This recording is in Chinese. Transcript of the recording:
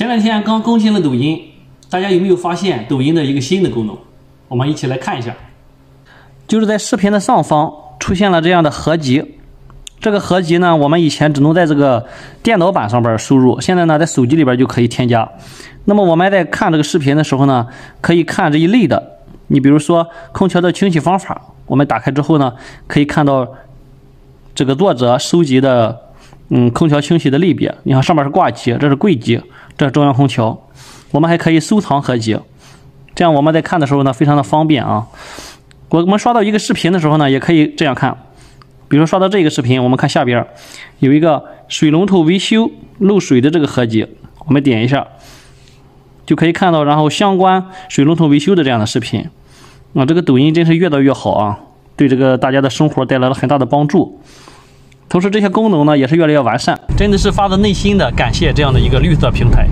前两天刚更新了抖音，大家有没有发现抖音的一个新的功能？我们一起来看一下，就是在视频的上方出现了这样的合集。这个合集呢，我们以前只能在这个电脑版上边输入，现在呢，在手机里边就可以添加。那么我们在看这个视频的时候呢，可以看这一类的。你比如说空调的清洗方法，我们打开之后呢，可以看到这个作者收集的嗯空调清洗的类别。你看上面是挂机，这是柜机，这是中央空调。我们还可以收藏合集，这样我们在看的时候呢，非常的方便啊。我们刷到一个视频的时候呢，也可以这样看。比如刷到这个视频，我们看下边有一个水龙头维修漏水的这个合集，我们点一下，就可以看到，然后相关水龙头维修的这样的视频。啊，这个抖音真是越做越好啊，对这个大家的生活带来了很大的帮助。同时，这些功能呢也是越来越完善，真的是发自内心的感谢这样的一个绿色平台。